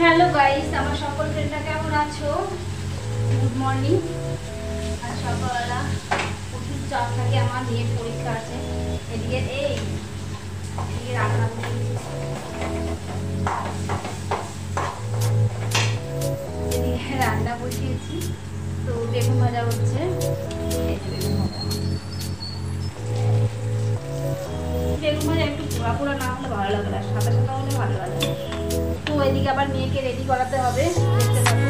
Hello guys আমার সকল ফ্রেন্ডরা কেমন আছো? গুড মর্নিং আর সকালবেলা প্রচুর চাপ থাকে আমার নিয়ে পরীক্ষা আছে। এদিকে এই, এদিকে রান্না এদিকে রান্না বসিয়েছি। তো বেগুন ভাজা হচ্ছে। বেগুন ভাজা একটু পোড়া পোড়া না হলে ভালো লাগে না। সাদা সাদা হলে ভালো লাগে এদিকে আবার মেয়েকে রেডি করাতে হবে। দেখতে পাবো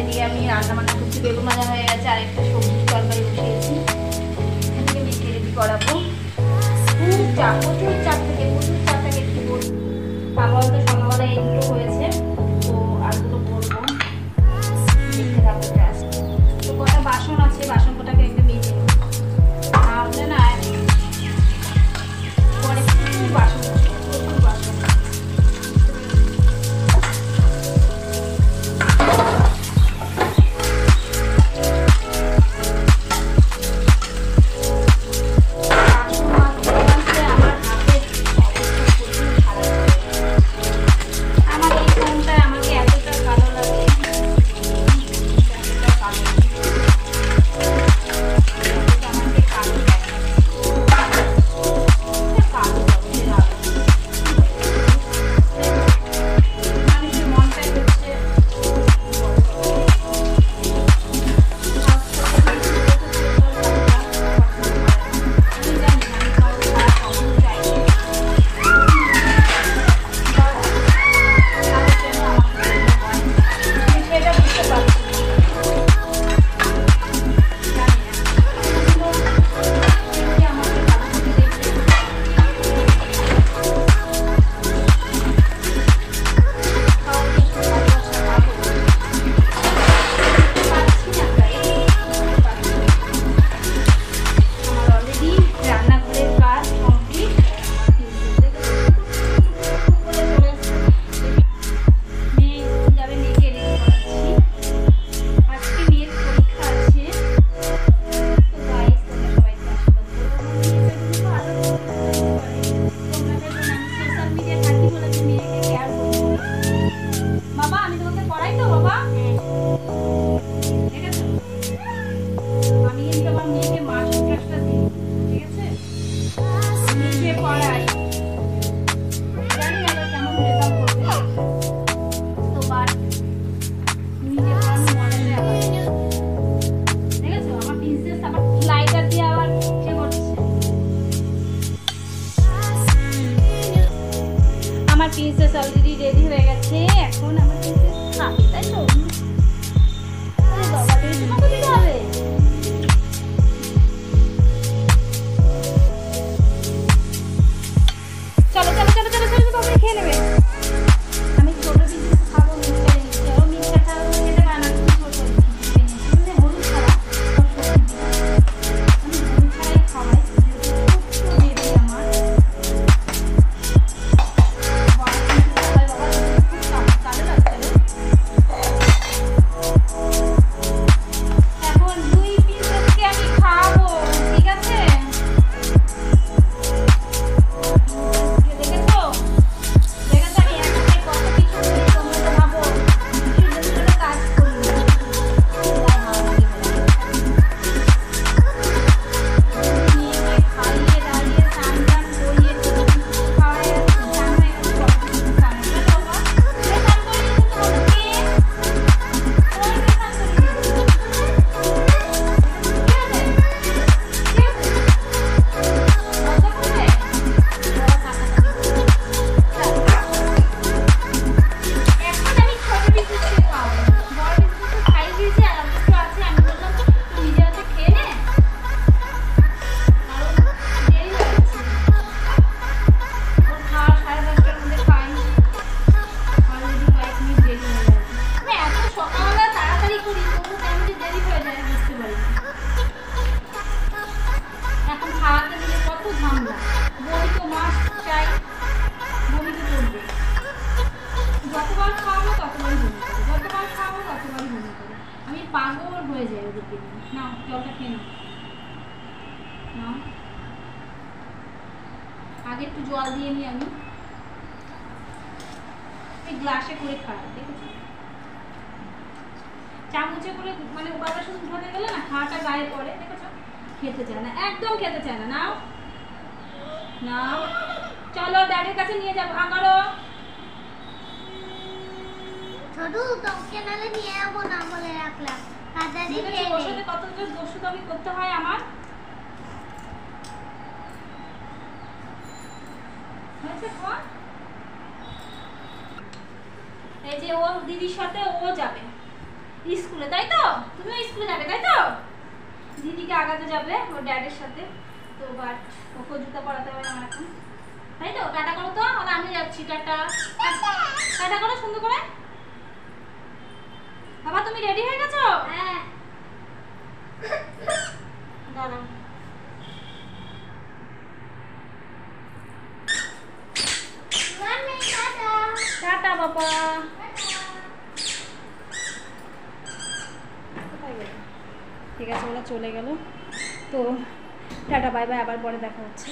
এদিকে আমি রান্না বান্না করছি, বেগুন মাজা হয়ে গেছে, আর একটা সবজি তরকারি বসিয়েছি। এদিকে মেয়েকে রেডি করাবো। খুব চাপ প্রচুর চাপ चीज़ से सैलरी दे दी নাও জলটা খেয়ে নাও নাও আগে একটু জল দিয়ে নিই আমি তুই গ্লাসে করে খাই দেখেছি? চামচে করে মানে বাবা শুধু ধরে গেলে না, খাওয়াটা গায়ে পড়ে, দেখেছ? খেতে চায় না, একদম খেতে চায় না। নাও নাও। চলো ড্যাডের কাছে নিয়ে যাব আমারও ছোটু, তোকে নাহলে নিয়ে যাব না বলে রাখলাম। কত করতে হয় আমার? এই যে ও দিদির সাথে ও যাবে স্কুলে তাই তো? তুমিও স্কুলে যাবে তাই তো? দিদিকে আগাতে যাবে ওর ড্যাডের সাথে। তো বাট ওকে জুতা পরাতে হবে আমার এখন। তাই তো? টাটা করো তো আর আমি যাচ্ছি টাটা। টাটা করো সুন্দর করে। বাবা তুমি রেডি হয়ে গেছো? হ্যাঁ। দাঁড়াও। টাটা। বাবা। ঠিক আছে ওরা চলে গেল। তো টাটা বাই বাই আবার পরে দেখা হচ্ছে।